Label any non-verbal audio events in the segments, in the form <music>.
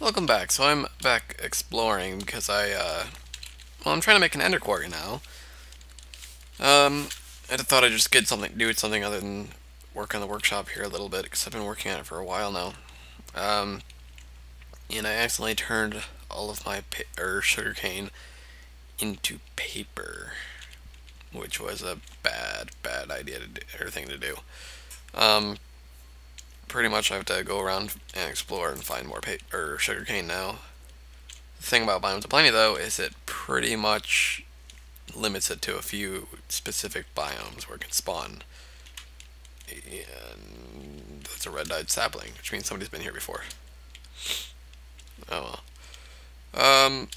Welcome back. So I'm back exploring because I, uh, well, I'm trying to make an ender quarry now. Um, I thought I'd just get something, do something other than work on the workshop here a little bit because I've been working on it for a while now. Um, and I accidentally turned all of my or sugarcane into paper, which was a bad, bad idea to do, or thing to do. Um, pretty much I have to go around and explore and find more paper or sugarcane now. The thing about Biomes of Plenty though is it pretty much limits it to a few specific biomes where it can spawn. And that's a red dyed sapling, which means somebody's been here before. Oh well. Um,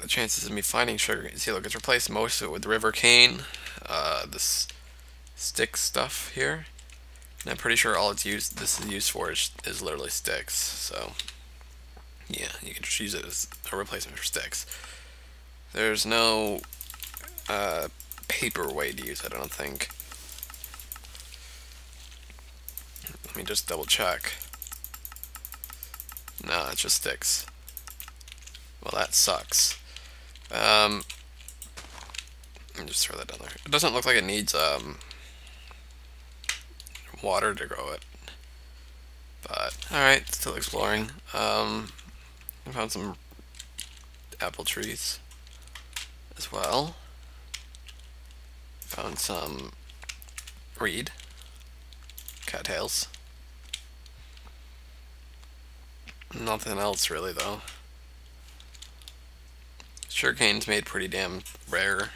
the chances of me finding sugar, see look, it's replaced most of it with river cane, uh, this stick stuff here. And I'm pretty sure all it's used, this is used for is, is literally sticks. So, yeah, you can just use it as a replacement for sticks. There's no uh, paper way to use it, I don't think. Let me just double check. No, it's just sticks. Well, that sucks. Um, let me just throw that down there. It doesn't look like it needs um, water to grow it. But, alright, still exploring. Um, I found some apple trees as well. Found some reed, cattails. Nothing else really though. Sugarcane's made pretty damn rare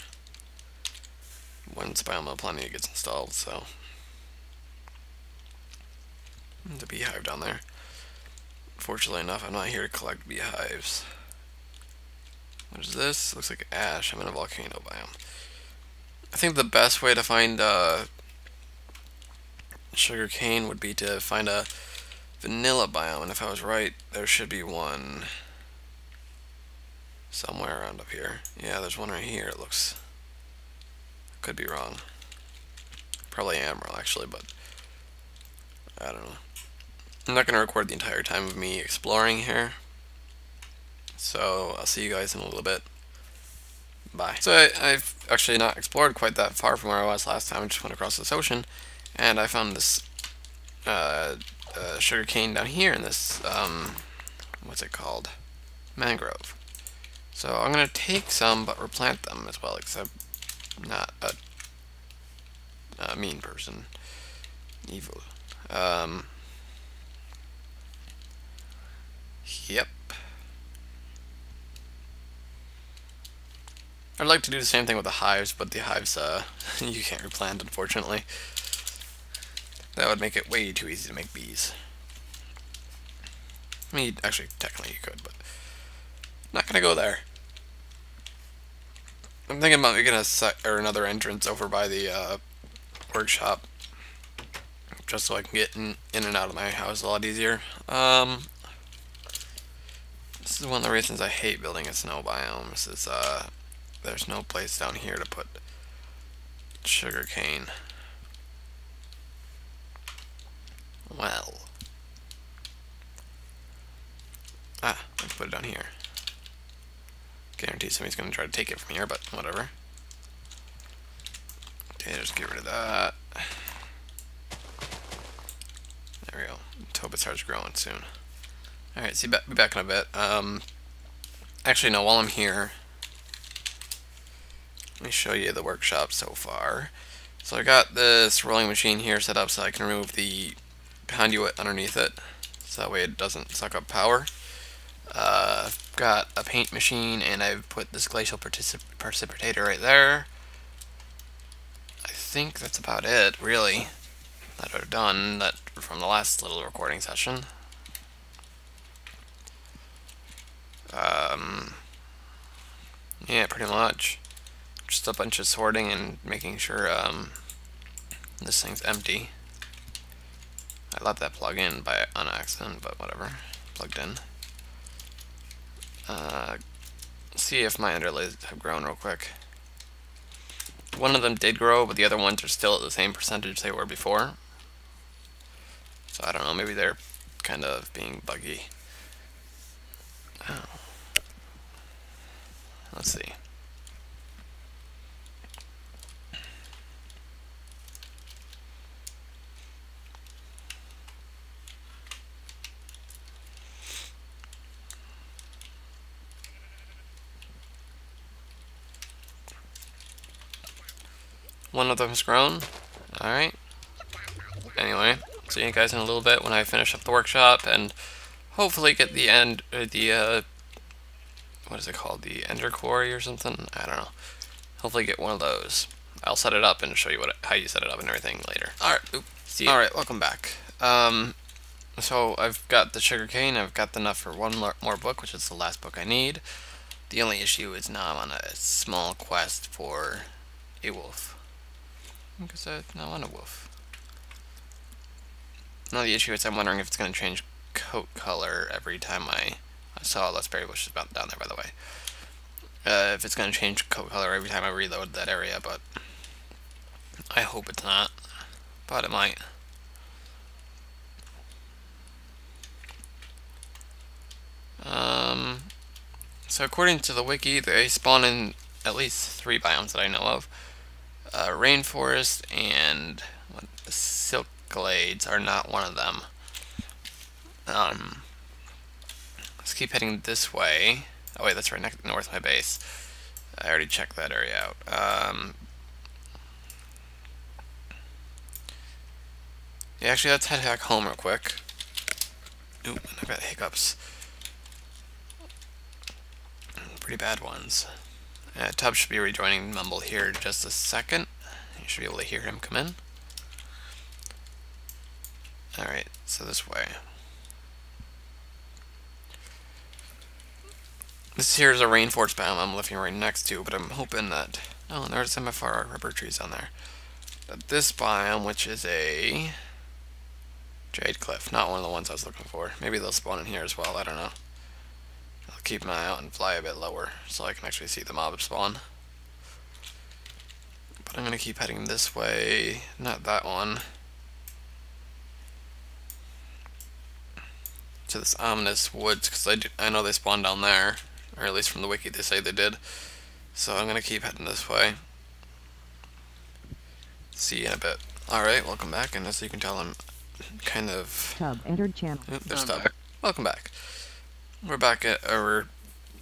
once Biome Plenty gets installed, so the beehive down there. Fortunately enough, I'm not here to collect beehives. What is this? Looks like ash. I'm in a volcano biome. I think the best way to find uh, sugar cane would be to find a vanilla biome, and if I was right, there should be one somewhere around up here. Yeah, there's one right here, it looks. Could be wrong. Probably Emerald, actually, but I don't know. I'm not going to record the entire time of me exploring here. So I'll see you guys in a little bit. Bye. So I, have actually not explored quite that far from where I was last time. I just went across this ocean. And I found this uh, uh, sugar cane down here in this, um, what's it called? Mangrove. So I'm going to take some but replant them as well I'm not a, a mean person. Evil. Um, Yep. I'd like to do the same thing with the hives, but the hives, uh, <laughs> you can't replant, unfortunately. That would make it way too easy to make bees. I mean, actually, technically you could, but not gonna go there. I'm thinking about making a or another entrance over by the uh, workshop, just so I can get in, in and out of my house a lot easier. Um, this is one of the reasons I hate building in snow biomes, is uh, there's no place down here to put sugar cane. Well. Ah, let's put it down here. Guarantee somebody's going to try to take it from here, but whatever. Okay, just get rid of that. There we go. Hope it starts growing soon. Alright, see, be back in a bit. Um, actually, no, while I'm here, let me show you the workshop so far. So I got this rolling machine here set up so I can remove the conduit underneath it, so that way it doesn't suck up power. Uh, I've got a paint machine, and I've put this glacial precipitator right there. I think that's about it, really, that I've done that from the last little recording session. Um, yeah, pretty much. Just a bunch of sorting and making sure um, this thing's empty. I let that plug in by on accident, but whatever. Plugged in. Uh, see if my underlays have grown real quick. One of them did grow, but the other ones are still at the same percentage they were before. So I don't know, maybe they're kind of being buggy. Let's see. One of them's grown. Alright. Anyway, see you guys in a little bit when I finish up the workshop and hopefully get the end, uh, the, uh, what is it called? The Ender Quarry or something? I don't know. Hopefully get one of those. I'll set it up and show you what how you set it up and everything later. Alright, see Alright, welcome back. Um, so I've got the sugarcane, I've got enough for one more book, which is the last book I need. The only issue is now I'm on a small quest for a wolf. Because I now want a wolf. Now the issue is I'm wondering if it's going to change coat color every time I... I saw Let's Berry Bush is down there, by the way. Uh, if it's going to change color every time I reload that area, but... I hope it's not. But it might. Um, so according to the wiki, they spawn in at least three biomes that I know of uh, rainforest and what, silk glades are not one of them. Um, let's keep heading this way. Oh wait, that's right next north my base. I already checked that area out. Um, yeah, actually, let's head back home real quick. Ooh, I've got hiccups. Pretty bad ones. Uh, Tub should be rejoining Mumble here in just a second. You should be able to hear him come in. Alright, so this way. This here is a rainforest biome I'm living right next to, but I'm hoping that... Oh, there's some our rubber trees on there. But this biome, which is a... Jade Cliff, not one of the ones I was looking for. Maybe they'll spawn in here as well, I don't know. I'll keep my eye out and fly a bit lower so I can actually see the mob spawn. But I'm going to keep heading this way, not that one. To this ominous woods, because I, I know they spawn down there. Or at least from the wiki they say they did. So I'm going to keep heading this way. See you in a bit. Alright, welcome back, and as you can tell I'm kind of... Tub entered channel. Oop, there's Tub. Welcome back. We're back at, or we're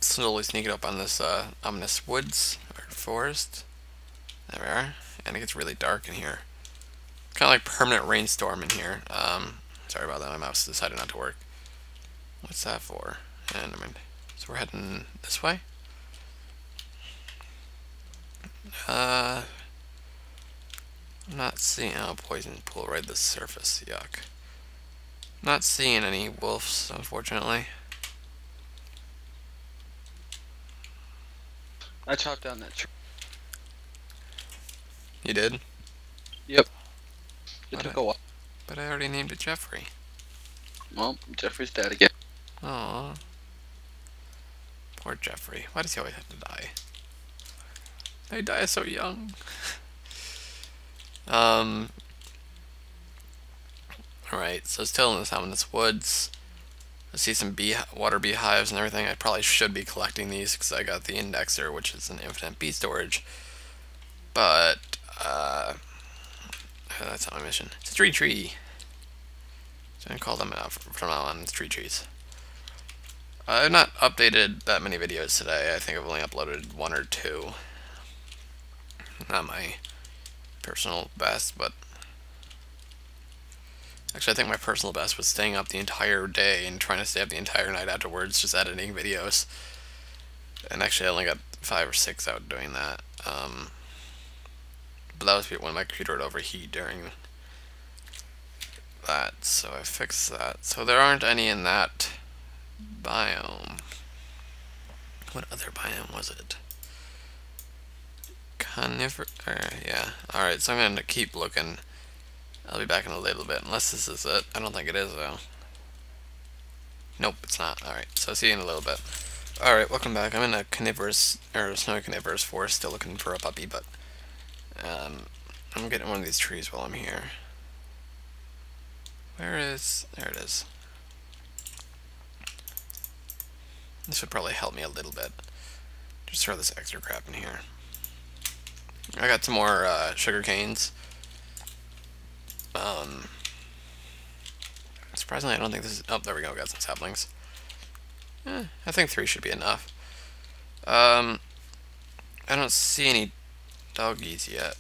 slowly sneaking up on this uh, ominous woods, or forest. There we are. And it gets really dark in here. Kind of like permanent rainstorm in here. Um, sorry about that, my mouse decided not to work. What's that for? And I mean, so we're heading this way? Uh, I'm not seeing, oh, poison pool right at the surface, yuck. Not seeing any wolves, unfortunately. I chopped down that tree. You did? Yep. It What took a- a while. But I already named it Jeffrey. Well, Jeffrey's dead again. Aww. Poor Jeffrey. Why does he always have to die? They die so young. <laughs> um. Alright, so still in this ominous woods. I see some bee water beehives and everything. I probably should be collecting these because I got the indexer, which is an infinite bee storage. But, uh, that's not my mission. It's a tree tree. So I'm gonna call them out from now on. It's tree trees. I've not updated that many videos today. I think I've only uploaded one or two. Not my personal best, but actually I think my personal best was staying up the entire day and trying to stay up the entire night afterwards, just editing videos. And actually I only got five or six out doing that. Um, but that was when my computer would overheat during that, so I fixed that. So there aren't any in that biome. What other biome was it? Conifer. er, yeah. Alright, so I'm going to keep looking. I'll be back in a little bit, unless this is it. I don't think it is, though. Nope, it's not. Alright, so see you in a little bit. Alright, welcome back. I'm in a coniferous, or snowy coniferous forest, still looking for a puppy, but um, I'm getting one of these trees while I'm here. Where is... there it is. This would probably help me a little bit. Just throw this extra crap in here. I got some more uh, sugar canes. Um, surprisingly, I don't think this is. Oh, there we go. Got some saplings. Eh, I think three should be enough. Um, I don't see any doggies yet.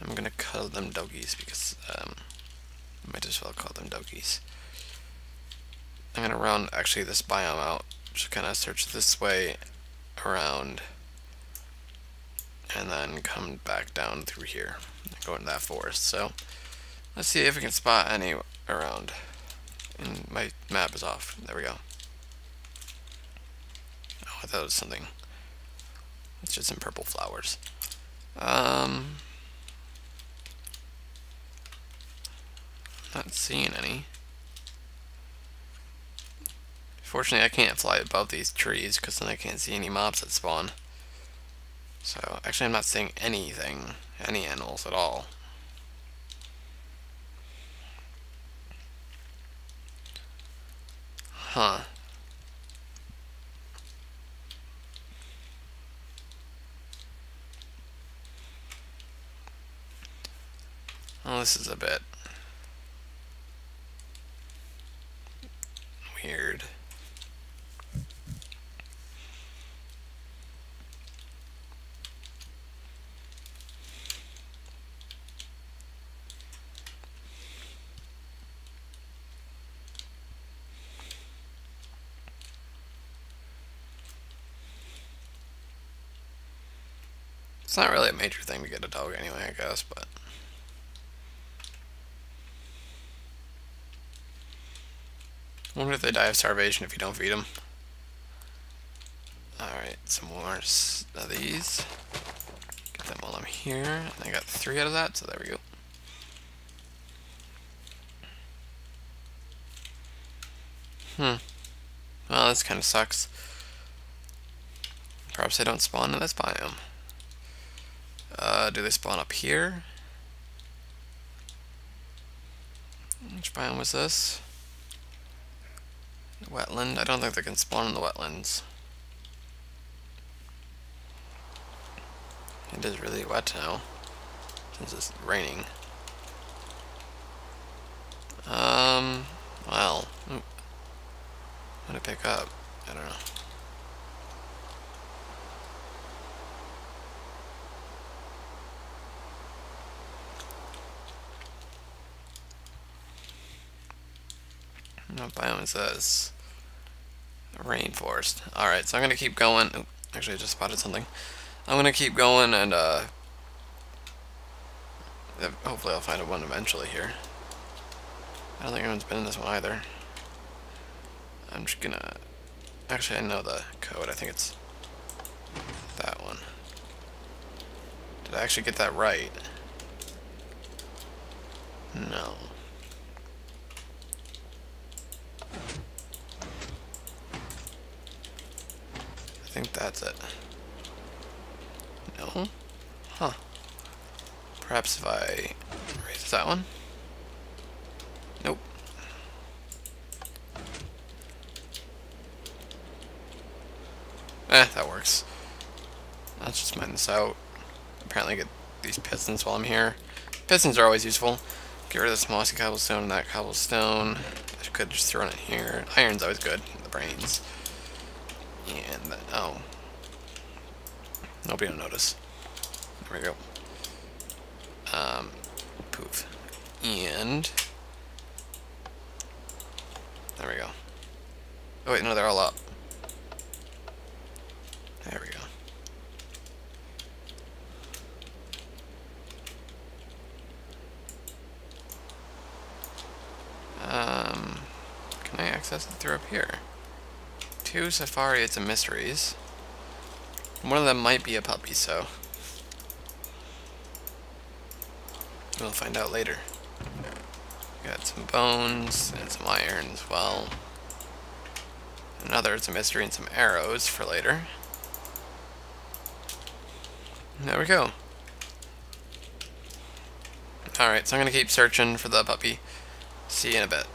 I'm gonna call them doggies because um, I might as well call them doggies. I'm gonna round actually this biome out. Kind of search this way around and then come back down through here and go into that forest. So let's see if we can spot any around. And my map is off. There we go. Oh, I thought it was something. It's just some purple flowers. Um, not seeing any. Fortunately, I can't fly above these trees because then I can't see any mobs that spawn. So, actually I'm not seeing anything, any animals at all. Huh. Well, this is a bit It's not really a major thing to get a dog anyway, I guess, but... I wonder if they die of starvation if you don't feed them. Alright, some more of these. Get them while I'm here. I got three out of that, so there we go. Hmm. Well, this kind of sucks. Perhaps they don't spawn in this biome. Uh, do they spawn up here? Which biome was this? Wetland? I don't think they can spawn in the wetlands. It is really wet now, since it's raining. Um, well, what I pick up? I don't know. What biome is this? Rainforest. Alright, so I'm going to keep going. Actually, I just spotted something. I'm going to keep going and, uh... Hopefully I'll find a one eventually here. I don't think anyone's been in this one either. I'm just gonna... Actually, I know the code. I think it's that one. Did I actually get that right? No. Think that's it. No? Huh. Perhaps if I raise that one? Nope. Eh, that works. Let's just mine this out. Apparently get these pistons while I'm here. Pistons are always useful. Get rid of this mossy cobblestone and that cobblestone. I could just throw it in here. Iron's always good. The brains. And then, oh. Nobody will notice. There we go. Um, poof. And, there we go. Oh wait, no, they're all up. There we go. Um, can I access it through up here? Two Safari, it's a mysteries. One of them might be a puppy, so... We'll find out later. Got some bones and some iron as well. Another, it's a mystery and some arrows for later. There we go. Alright, so I'm going to keep searching for the puppy. See you in a bit.